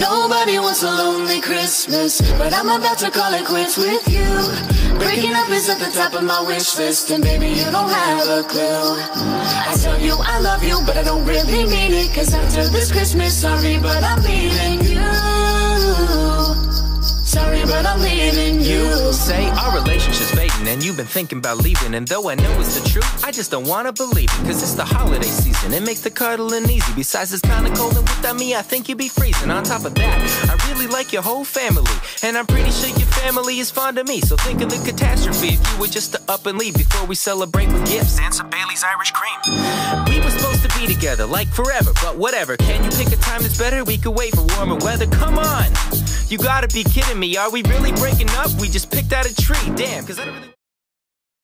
Nobody wants a lonely Christmas, but I'm about to call it quits with you. Breaking up is at the top of my wish list, and baby, you don't have a clue. I tell you I love you, but I don't really mean it, cause after this Christmas, sorry, but I'm leaving you. Sorry, but I'm leaving you. Say and you've been thinking about leaving. And though I know it's the truth, I just don't wanna believe it. Cause it's the holiday season, it makes the cuddling easy. Besides, it's kinda cold, and without me, I think you'd be freezing. On top of that, I really like your whole family. And I'm pretty sure your family is fond of me. So think of the catastrophe if you were just to up and leave before we celebrate with gifts and some Bailey's Irish cream. We were supposed to be together like forever, but whatever. Can you pick a time that's better? We could wait for warmer weather. Come on! You gotta be kidding me. Are we really breaking up? We just picked out a tree. Damn, cause I don't really